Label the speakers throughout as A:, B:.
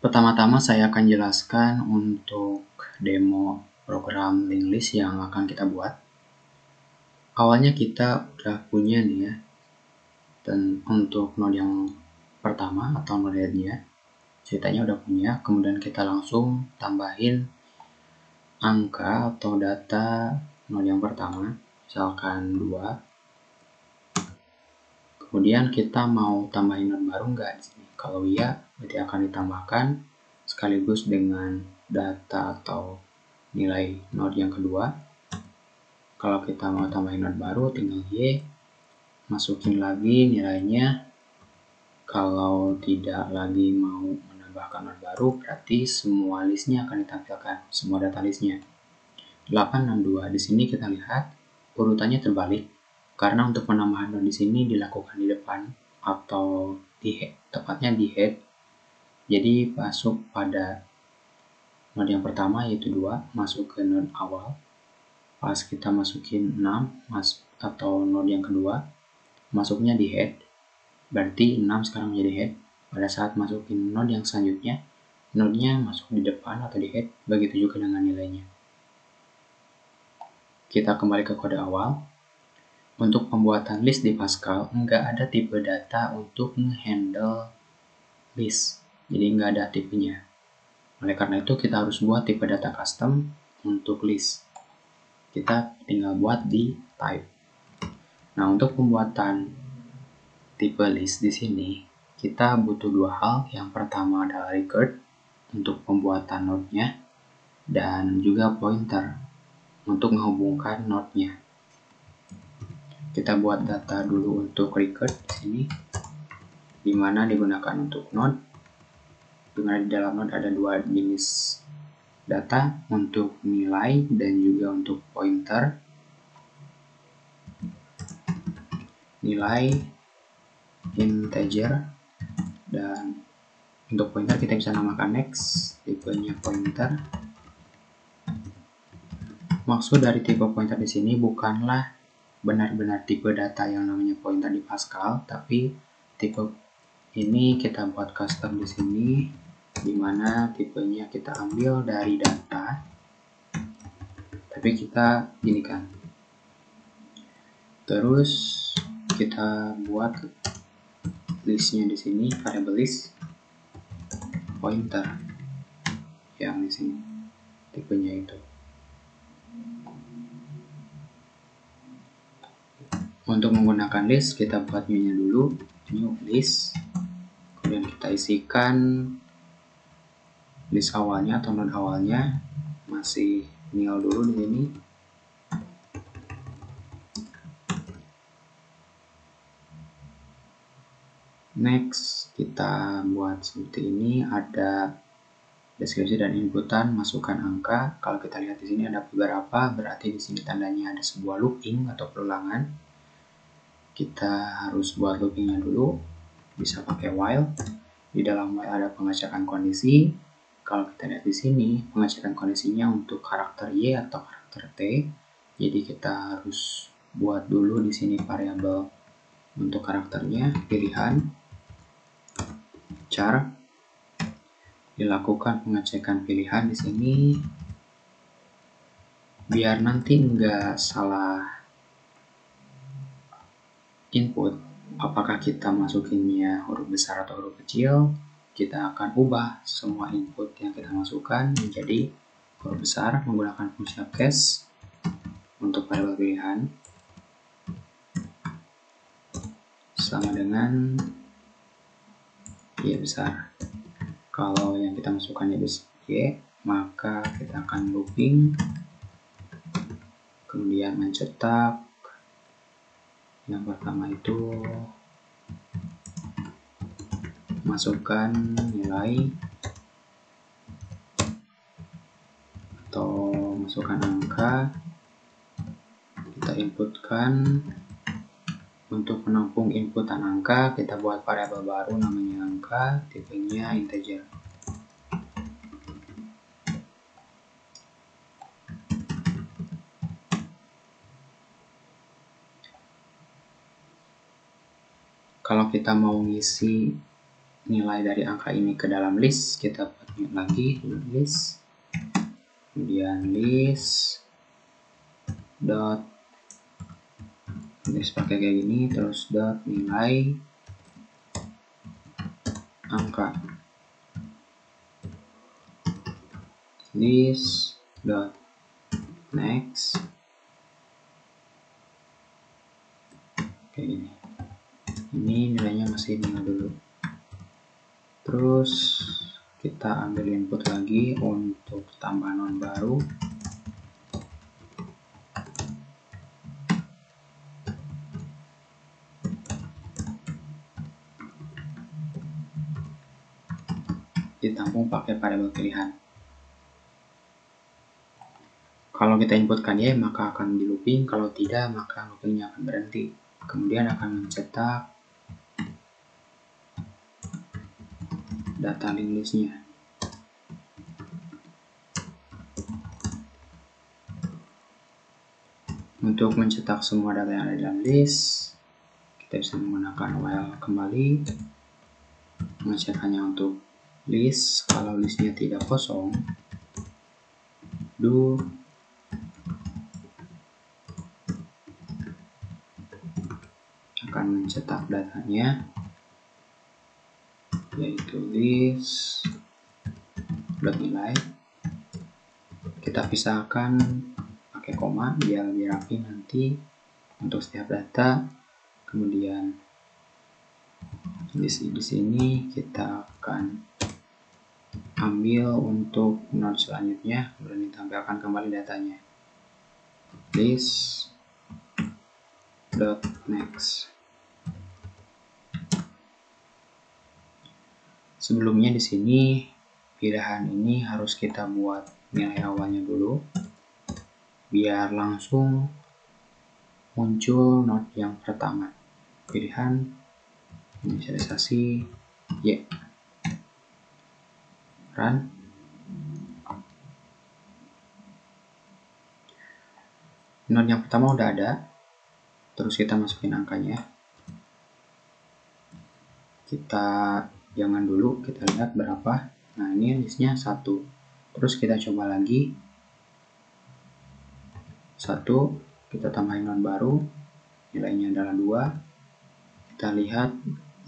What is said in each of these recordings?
A: Pertama-tama saya akan jelaskan untuk demo program link list yang akan kita buat. Awalnya kita udah punya nih ya, dan untuk node yang pertama atau node nya ceritanya udah punya, kemudian kita langsung tambahin angka atau data node yang pertama, misalkan 2 Kemudian kita mau tambahin node baru nggak di sini? Kalau iya, berarti akan ditambahkan sekaligus dengan data atau nilai node yang kedua. Kalau kita mau tambahin node baru, tinggal Y, masukin lagi nilainya. Kalau tidak lagi mau menambahkan node baru, berarti semua listnya akan ditampilkan, semua data listnya. 8 dan 2, di sini kita lihat urutannya terbalik karena untuk penambahan node di sini dilakukan di depan atau di head, tepatnya di head. Jadi masuk pada node yang pertama yaitu 2 masuk ke node awal. Pas kita masukin 6 mas atau node yang kedua masuknya di head. Berarti 6 sekarang menjadi head. Pada saat masukin node yang selanjutnya, node-nya masuk di depan atau di head, begitu juga dengan nilainya. Kita kembali ke kode awal. Untuk pembuatan list di Pascal, nggak ada tipe data untuk menghandle list. Jadi nggak ada tipenya. Oleh karena itu, kita harus buat tipe data custom untuk list. Kita tinggal buat di type. Nah, untuk pembuatan tipe list di sini, kita butuh dua hal. Yang pertama adalah record untuk pembuatan node-nya dan juga pointer untuk menghubungkan node-nya kita buat data dulu untuk record di sini di mana digunakan untuk node. Di mana di dalam node ada dua jenis data untuk nilai dan juga untuk pointer. Nilai integer dan untuk pointer kita bisa namakan next tipenya pointer. Maksud dari tipe pointer di sini bukanlah benar-benar tipe data yang namanya pointer di Pascal, tapi tipe ini kita buat custom di sini, di mana tipenya kita ambil dari data, tapi kita gini kan. Terus kita buat listnya di sini variable list pointer yang di sini tipenya itu. Untuk menggunakan list, kita buat new-nya dulu, new list. Kemudian kita isikan list awalnya atau node awalnya masih nil dulu di sini. Next, kita buat seperti ini, ada deskripsi dan inputan, masukkan angka. Kalau kita lihat di sini ada beberapa, berarti di sini tandanya ada sebuah looping atau perulangan kita harus buat loopingnya dulu bisa pakai while. Di dalam while ada pengecekan kondisi. Kalau kita lihat di sini pengecekan kondisinya untuk karakter y atau karakter t. Jadi kita harus buat dulu di sini variabel untuk karakternya pilihan char. Dilakukan pengecekan pilihan di sini. Biar nanti nggak salah input, apakah kita masukinnya huruf besar atau huruf kecil, kita akan ubah semua input yang kita masukkan menjadi huruf besar menggunakan fungsi upcase untuk variabel pilihan sama dengan y besar. Kalau yang kita masukkan y, y maka kita akan looping kemudian mencetak yang pertama itu masukkan nilai atau masukkan angka. Kita inputkan. Untuk menampung inputan angka kita buat variabel baru namanya angka tipenya integer kalau kita mau ngisi nilai dari angka ini ke dalam list kita buat lagi list. Kemudian list dot list pakai kayak gini terus dot nilai angka. List dot next. Kayak gini ini nilainya masih nol dulu. Terus kita ambil input lagi untuk tambah non baru. Ditampung pakai variabel pilihan. Kalau kita inputkan Y maka akan di looping, kalau tidak maka loopingnya akan berhenti. Kemudian akan mencetak data link listnya. Untuk mencetak semua data yang ada dalam list, kita bisa menggunakan while kembali, mengecek hanya untuk list. Kalau listnya tidak kosong, do akan mencetak datanya yaitu list dot nilai. Kita pisahkan pakai koma biar lebih rapi nanti untuk setiap data. Kemudian di, di sini kita akan ambil untuk node selanjutnya. Kemudian ditampilkan kembali datanya. List dot next Sebelumnya di sini pilihan ini harus kita buat nilai awalnya dulu biar langsung muncul not yang pertama. Pilihan inisialisasi Y. Run. Not yang pertama udah ada. Terus kita masukin angkanya. Kita jangan dulu kita lihat berapa. Nah ini listnya satu. Terus kita coba lagi. Satu kita tambahin non baru. Nilainya adalah dua. Kita lihat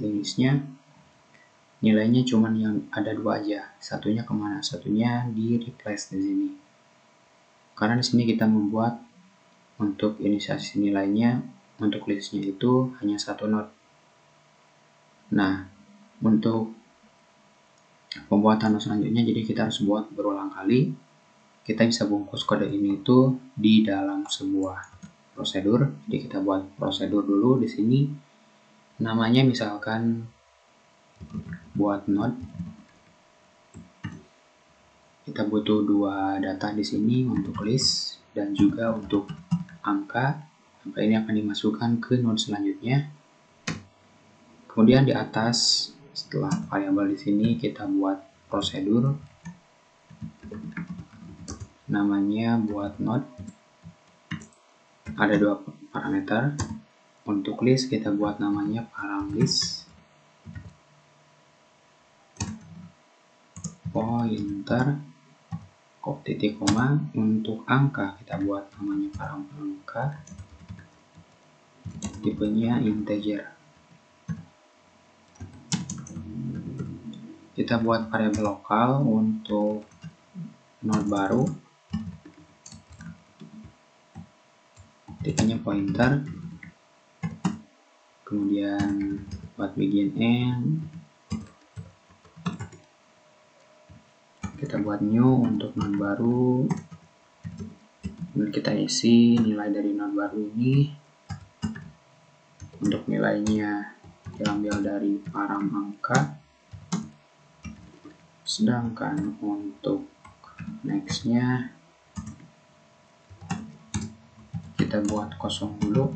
A: listnya. Nilainya cuman yang ada dua aja. Satunya ke mana? Satunya di replace di sini. Karena di sini kita membuat untuk inisiasi nilainya untuk listnya itu hanya satu not nah untuk pembuatan selanjutnya. Jadi kita harus buat berulang kali. Kita bisa bungkus kode ini itu di dalam sebuah prosedur. Jadi kita buat prosedur dulu di sini. Namanya misalkan buat node kita butuh dua data di sini untuk list dan juga untuk angka. Angka ini akan dimasukkan ke node selanjutnya. Kemudian di atas setelah variabel di sini kita buat prosedur. Namanya buat node. Ada dua parameter. Untuk list kita buat namanya param list. Pointer. Kok titik koma. Untuk angka kita buat namanya param angka. Tipenya integer kita buat variabel lokal untuk node baru. Tipenya pointer. Kemudian buat begin end. Kita buat new untuk node baru. Dan kita isi nilai dari node baru ini. Untuk nilainya diambil dari param angka sedangkan untuk nextnya kita buat kosong dulu.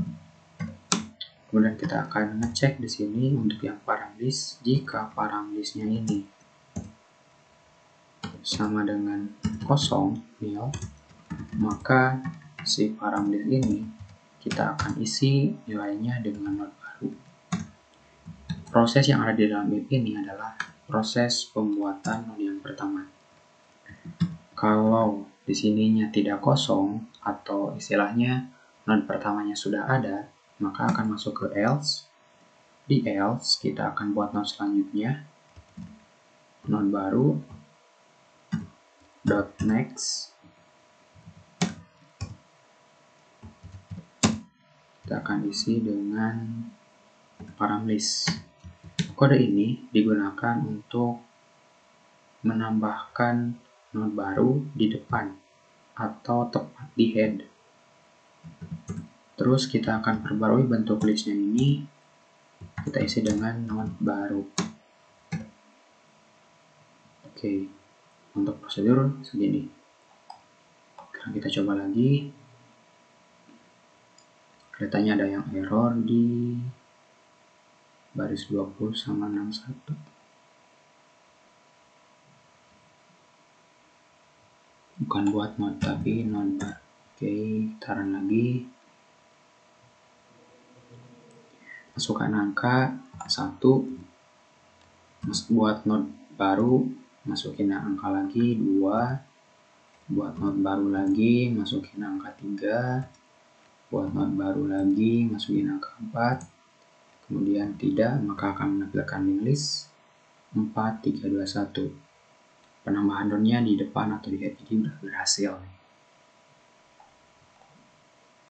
A: Kemudian kita akan ngecek di sini untuk yang param list jika param listnya ini sama dengan kosong nil maka si param list ini kita akan isi nilainya dengan not baru. Proses yang ada di dalam ini adalah proses pembuatan node yang pertama. Kalau di sininya tidak kosong atau istilahnya node pertamanya sudah ada, maka akan masuk ke else. Di else kita akan buat node selanjutnya. Node baru dot next kita akan isi dengan param list. Kode ini digunakan untuk menambahkan node baru di depan atau tepat di head. Terus kita akan perbarui bentuk listnya ini, kita isi dengan node baru. Oke, untuk prosedur segini. Sekarang kita coba lagi kelihatannya ada yang error di baris 20 sama 61 bukan buat not tapi non oke okay, taran lagi masukkan angka 1 buat not baru masukin angka lagi 2 buat not baru lagi masukin angka 3 buat not baru lagi masukin angka 4 kemudian tidak maka akan menampilkan list. 4 3 2 1 penambahan node di depan atau di head ini sudah berhasil